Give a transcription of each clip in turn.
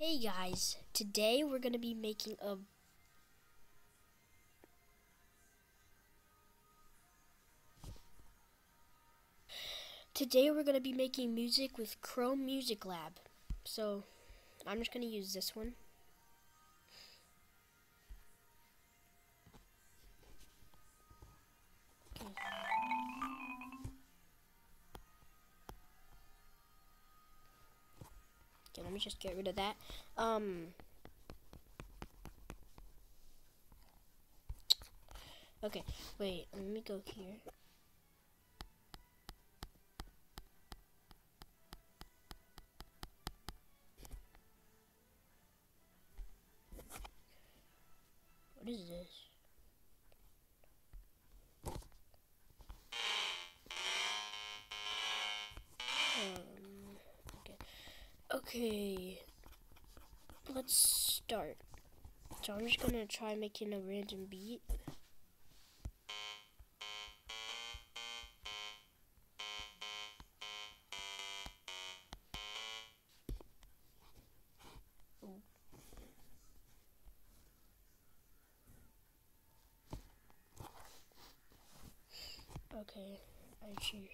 Hey guys, today we're going to be making a Today we're going to be making music with Chrome Music Lab. So, I'm just going to use this one. Okay, let me just get rid of that. Um. Okay, wait, let me go here. What is this? Um, okay. Okay. Let's start. So I'm just gonna try making a random beat. Okay, I choose.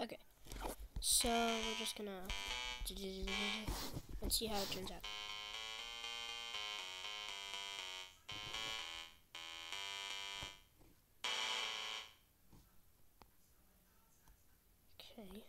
Okay, so we're just gonna and see how it turns out. Okay.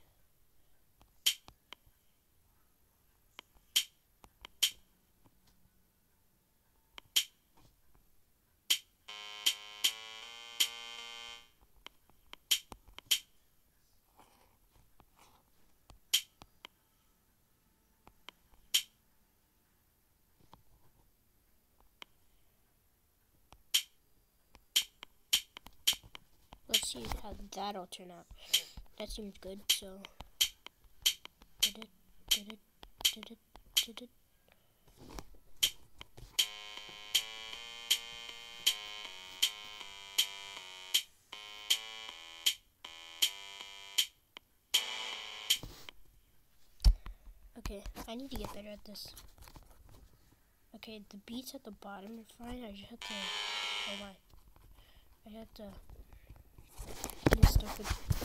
Let's see how that'll turn out. That seems good, so did it, did it, did it, did it. Okay, I need to get better at this. Okay, the beats at the bottom are fine. I just have to. Oh my. I have to do stuff.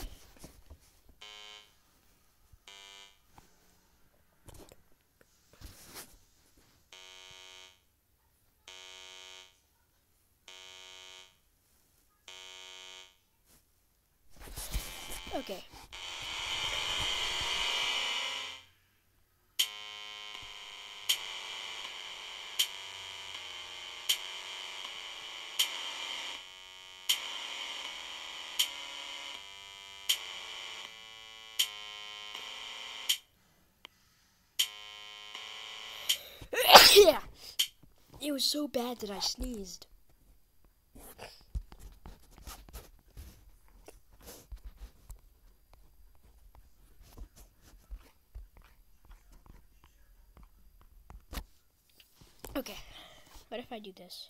Okay. Yeah. It was so bad that I sneezed. Okay, what if I do this?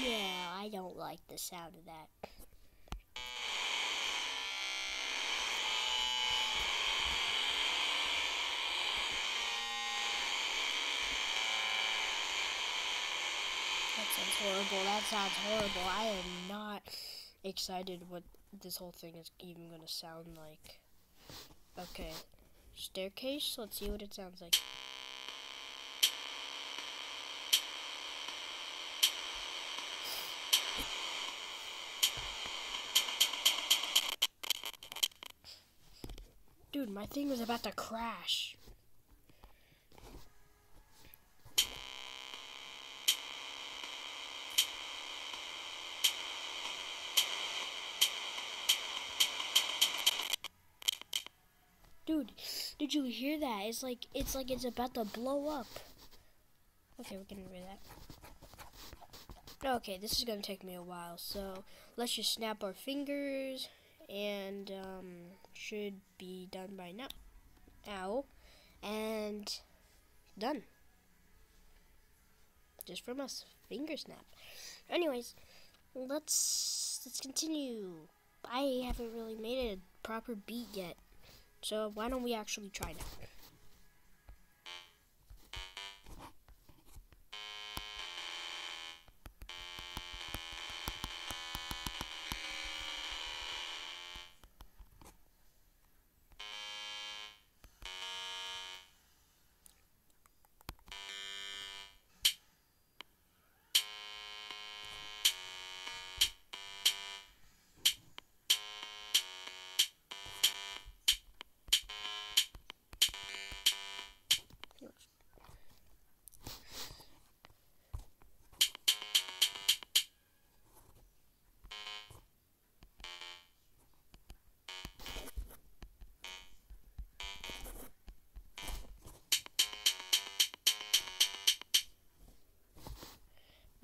Yeah, I don't like the sound of that. That sounds horrible. That sounds horrible. I am not excited what this whole thing is even going to sound like. Okay. Staircase. Let's see what it sounds like. Dude, my thing was about to crash. Dude, did you hear that? It's like it's like it's about to blow up. Okay, we're getting rid of that. Okay, this is gonna take me a while, so let's just snap our fingers and um, should be done by now. Ow. And done. Just from us. Finger snap. Anyways, let's let's continue. I haven't really made a proper beat yet. So why don't we actually try now?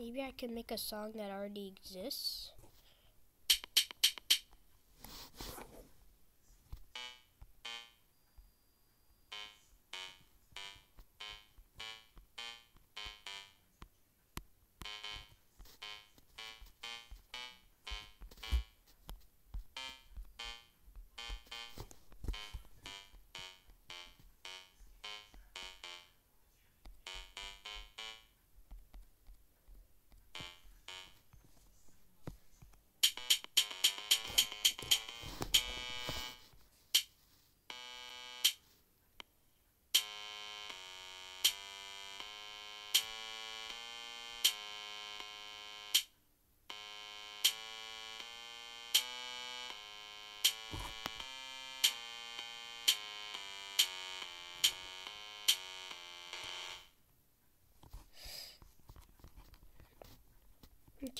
Maybe I can make a song that already exists.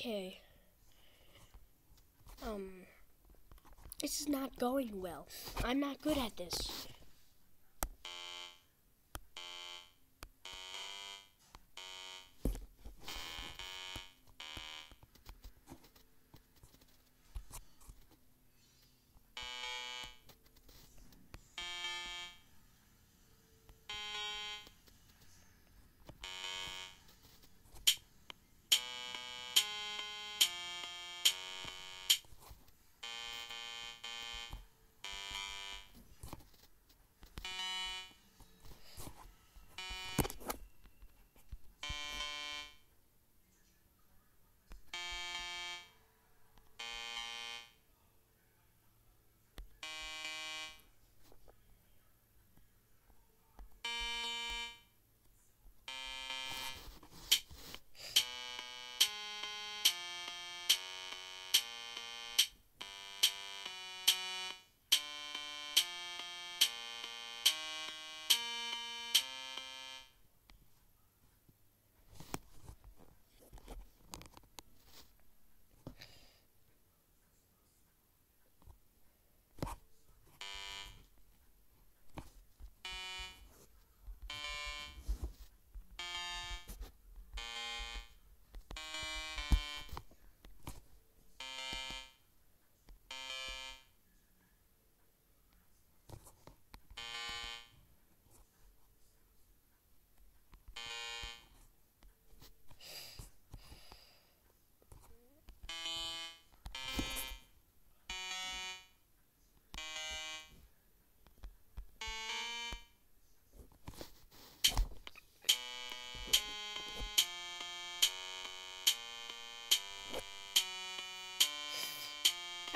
Okay. Um, this is not going well. I'm not good at this.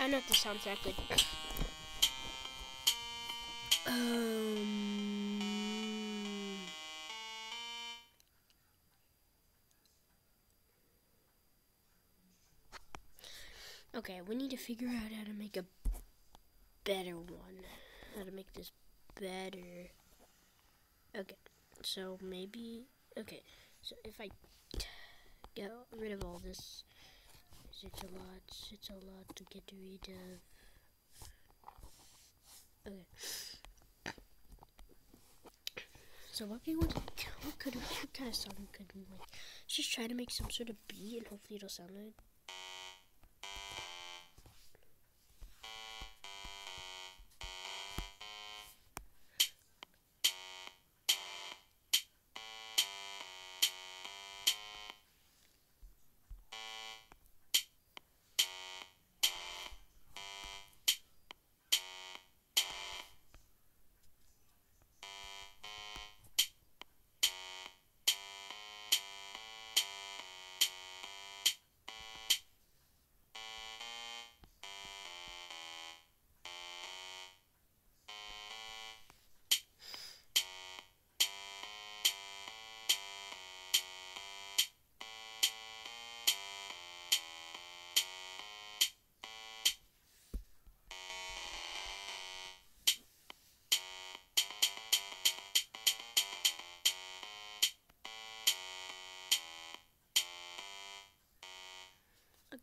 I know if this sounds that good. Um. Okay, we need to figure out how to make a better one. How to make this better. Okay, so maybe. Okay, so if I get rid of all this, it's a lot. It's a lot to get rid of. Okay. So what we would, what could, what kind of song could we like? Just try to make some sort of beat and hopefully it'll sound good.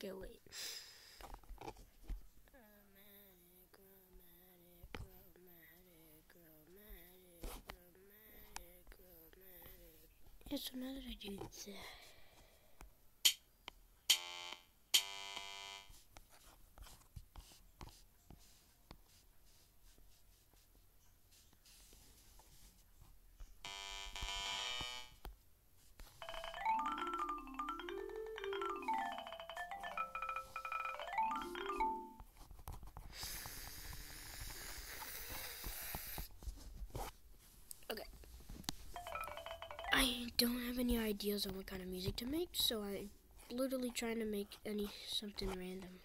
Okay, wait. Yeah, so now that I do that. Don't have any ideas on what kind of music to make, so I'm literally trying to make any something random.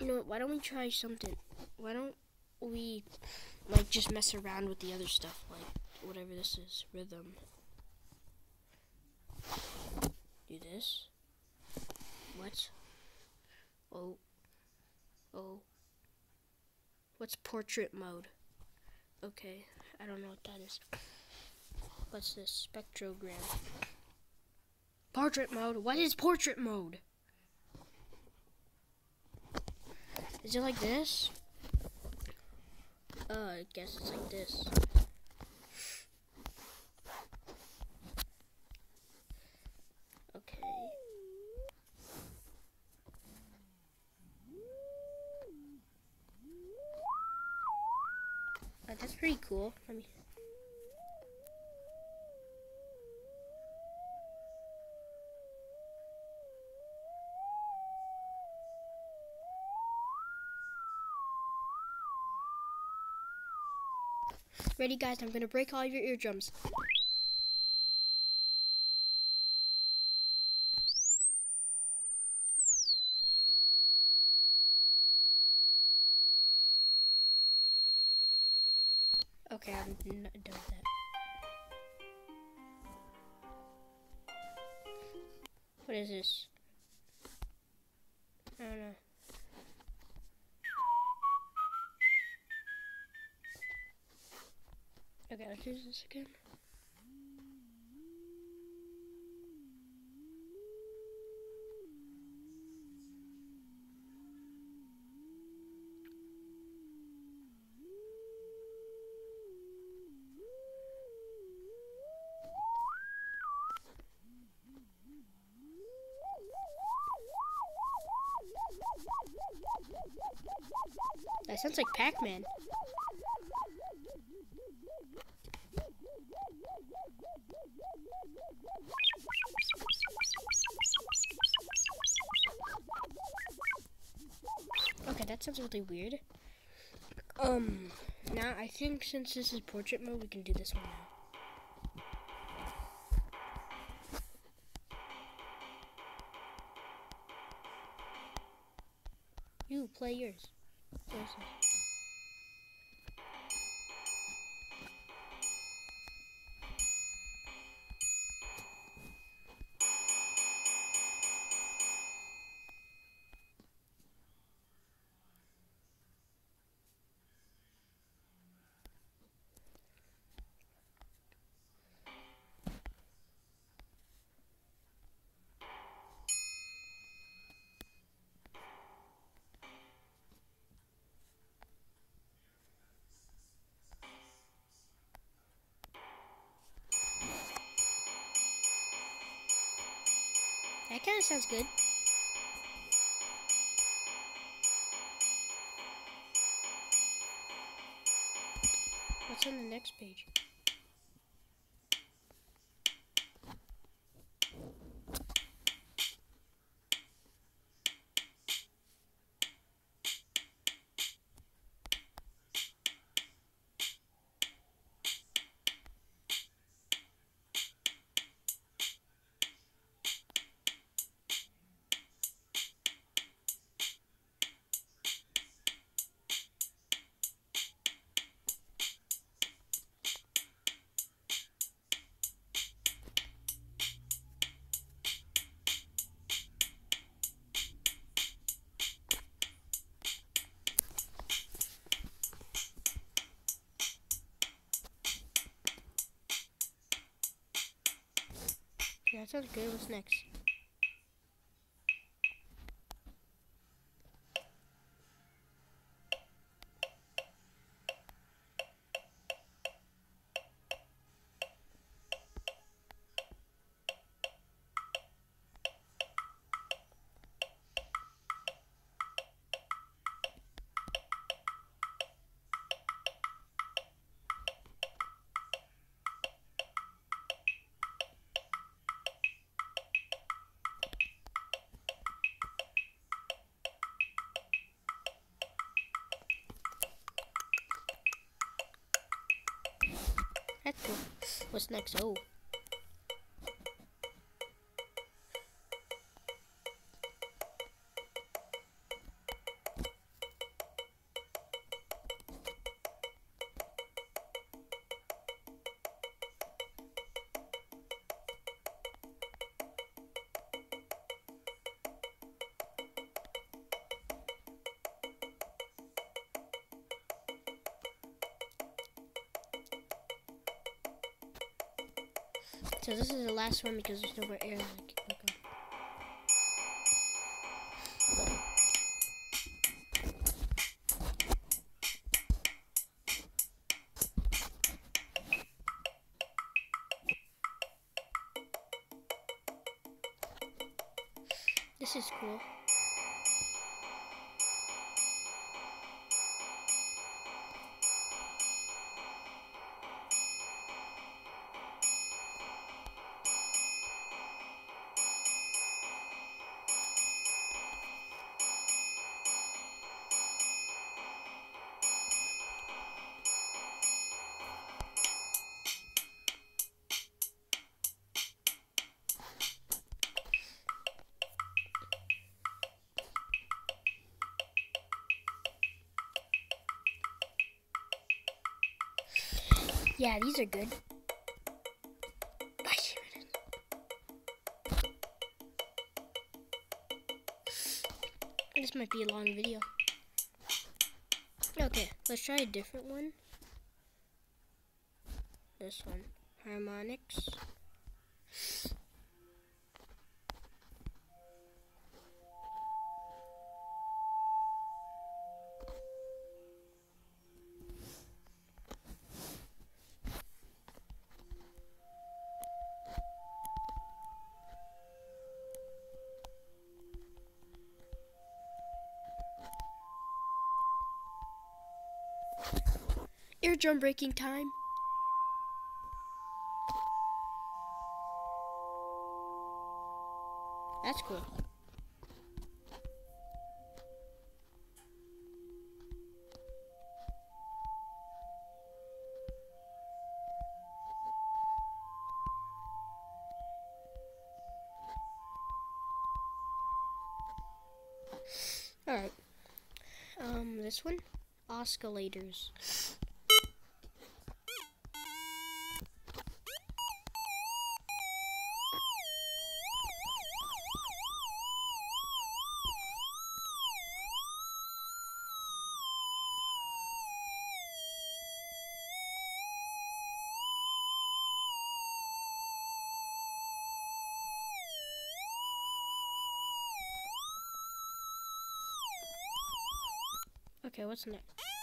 You know why don't we try something? Why don't we like just mess around with the other stuff, like whatever this is, rhythm. Do this. What? Oh. Oh. What's portrait mode? Okay, I don't know what that is. What's this? Spectrogram. Portrait mode? What is portrait mode? Is it like this? Uh, I guess it's like this. Okay. Uh, that's pretty cool. Let me. Ready, guys? I'm gonna break all your eardrums. I'm done with that. What is this? I don't know. Okay, let's use this again. Sounds like Pac-Man. Okay, that sounds really weird. Um, now I think since this is portrait mode, we can do this one now. You play yours. Where's this? That kind of sounds good. What's on the next page? That sounds good. What's next? That's cool. What's next? Oh. So this is the last one because there's nowhere air Yeah, these are good. This might be a long video. Okay, let's try a different one. This one. Harmonics. Eardrum breaking time. That's cool. Alright. Um, this one? Oscillators. Okay, what's next?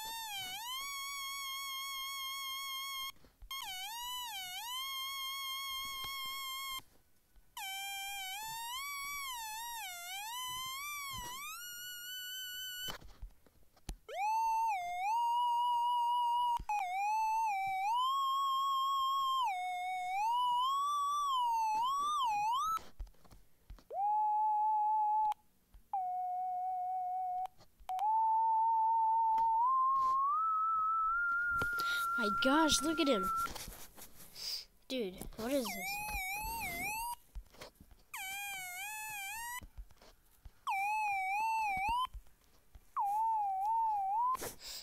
My gosh, look at him. Dude, what is this?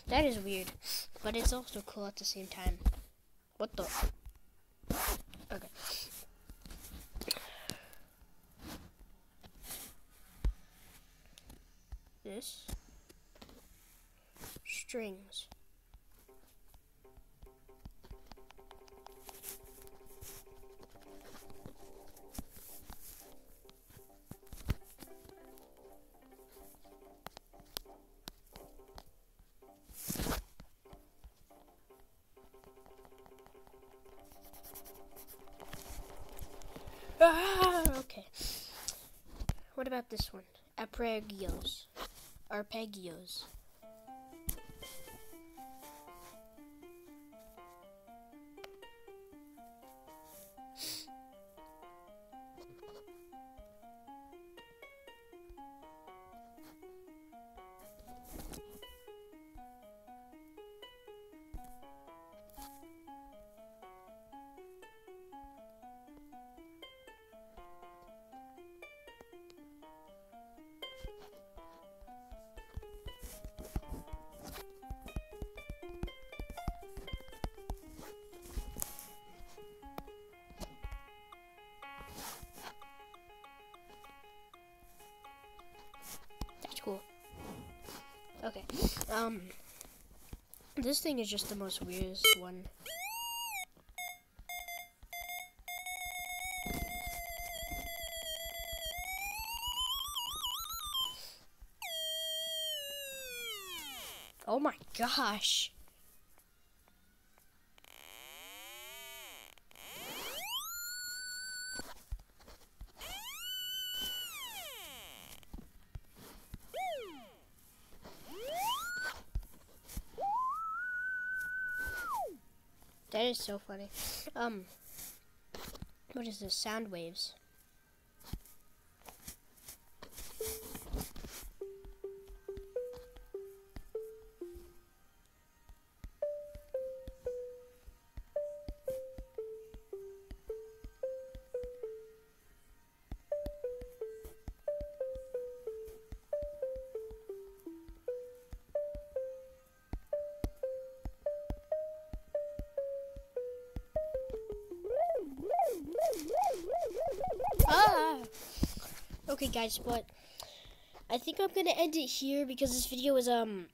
That is weird, but it's also cool at the same time. What the? About this one? Arpeggios. Arpeggios. Um this thing is just the most weirdest one. Oh my gosh. That is so funny. Um, what is this? Sound waves. Guys, but I think I'm gonna end it here because this video is um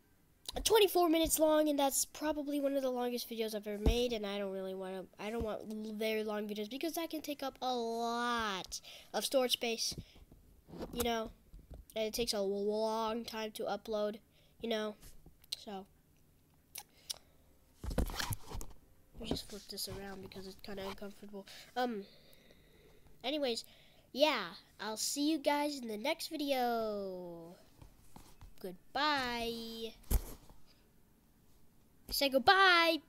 24 minutes long, and that's probably one of the longest videos I've ever made. And I don't really want to. I don't want very long videos because that can take up a lot of storage space. You know, and it takes a long time to upload. You know, so. Let me just flip this around because it's kind of uncomfortable. Um. Anyways, yeah, I'll see you guys in the next video. Goodbye. Say goodbye.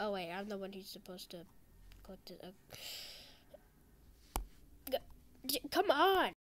Oh wait, I'm the one who's supposed to. Uh, Come on.